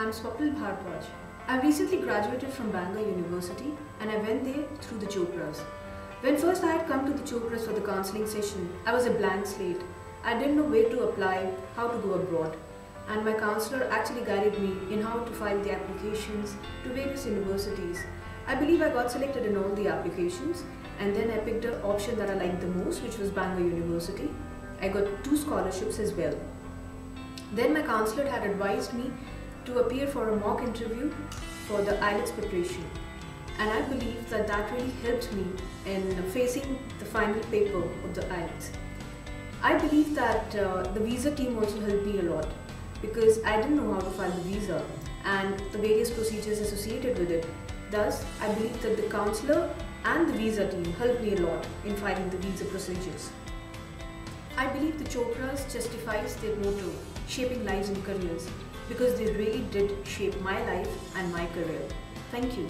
I'm Swapnil Bharadwaj. I recently graduated from Bangor University and I went there through the Chopras. When first I had come to the Chopras for the counseling session, I was a blank slate. I didn't know where to apply, how to go abroad. And my counselor actually guided me in how to file the applications to various universities. I believe I got selected in all the applications and then I picked an option that I liked the most, which was Bangor University. I got two scholarships as well. Then my counselor had advised me to appear for a mock interview for the IELTS preparation. And I believe that that really helped me in facing the final paper of the IELTS. I believe that uh, the visa team also helped me a lot because I didn't know how to file the visa and the various procedures associated with it. Thus, I believe that the counselor and the visa team helped me a lot in filing the visa procedures. I believe the Chopras justifies their motto, shaping lives and careers, because they really did shape my life and my career. Thank you.